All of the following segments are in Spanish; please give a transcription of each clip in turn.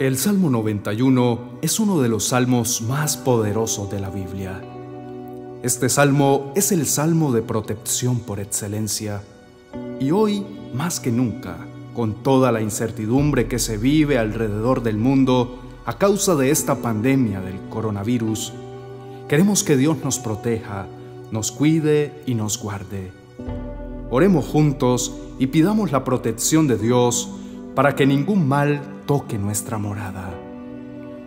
El Salmo 91 es uno de los salmos más poderosos de la Biblia. Este salmo es el salmo de protección por excelencia. Y hoy, más que nunca, con toda la incertidumbre que se vive alrededor del mundo a causa de esta pandemia del coronavirus, queremos que Dios nos proteja, nos cuide y nos guarde. Oremos juntos y pidamos la protección de Dios para que ningún mal toque nuestra morada.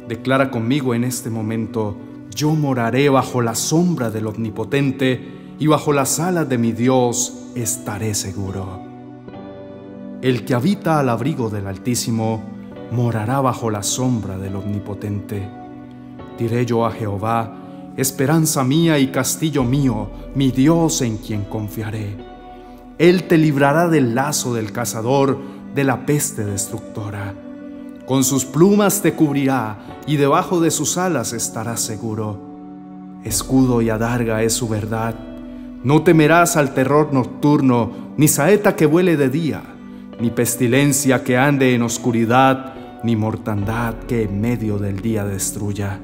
Declara conmigo en este momento, yo moraré bajo la sombra del Omnipotente y bajo las alas de mi Dios estaré seguro. El que habita al abrigo del Altísimo morará bajo la sombra del Omnipotente. Diré yo a Jehová, esperanza mía y castillo mío, mi Dios en quien confiaré. Él te librará del lazo del cazador, de la peste destructora. Con sus plumas te cubrirá y debajo de sus alas estarás seguro. Escudo y adarga es su verdad. No temerás al terror nocturno, ni saeta que vuele de día, ni pestilencia que ande en oscuridad, ni mortandad que en medio del día destruya.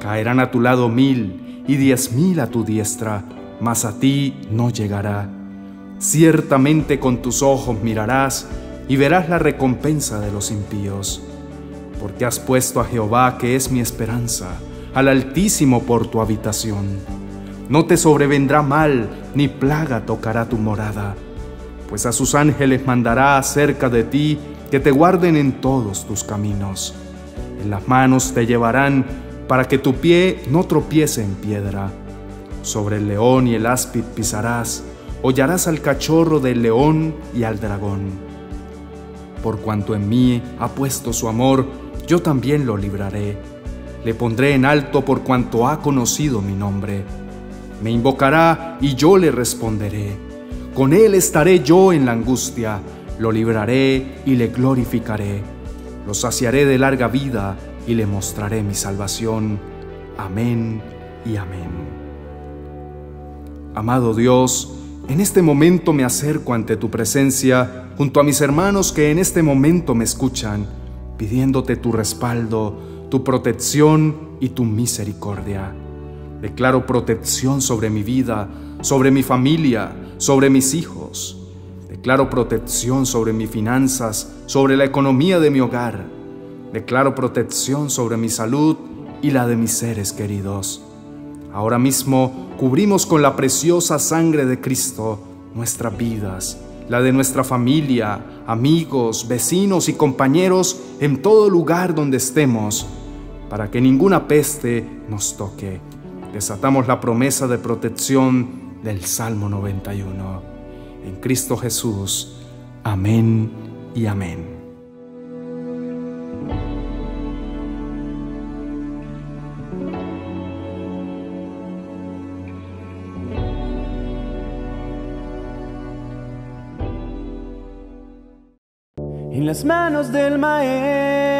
Caerán a tu lado mil y diez mil a tu diestra, mas a ti no llegará. Ciertamente con tus ojos mirarás y verás la recompensa de los impíos. Porque has puesto a Jehová, que es mi esperanza, al Altísimo por tu habitación. No te sobrevendrá mal, ni plaga tocará tu morada, pues a sus ángeles mandará acerca de ti que te guarden en todos tus caminos. En las manos te llevarán para que tu pie no tropiece en piedra. Sobre el león y el áspid pisarás, hollarás al cachorro del león y al dragón por cuanto en mí ha puesto su amor, yo también lo libraré. Le pondré en alto por cuanto ha conocido mi nombre. Me invocará y yo le responderé. Con él estaré yo en la angustia, lo libraré y le glorificaré. Lo saciaré de larga vida y le mostraré mi salvación. Amén y amén. Amado Dios, en este momento me acerco ante tu presencia junto a mis hermanos que en este momento me escuchan, pidiéndote tu respaldo, tu protección y tu misericordia. Declaro protección sobre mi vida, sobre mi familia, sobre mis hijos. Declaro protección sobre mis finanzas, sobre la economía de mi hogar. Declaro protección sobre mi salud y la de mis seres queridos. Ahora mismo cubrimos con la preciosa sangre de Cristo nuestras vidas, la de nuestra familia, amigos, vecinos y compañeros en todo lugar donde estemos, para que ninguna peste nos toque. Desatamos la promesa de protección del Salmo 91. En Cristo Jesús. Amén y amén. En las manos del maestro.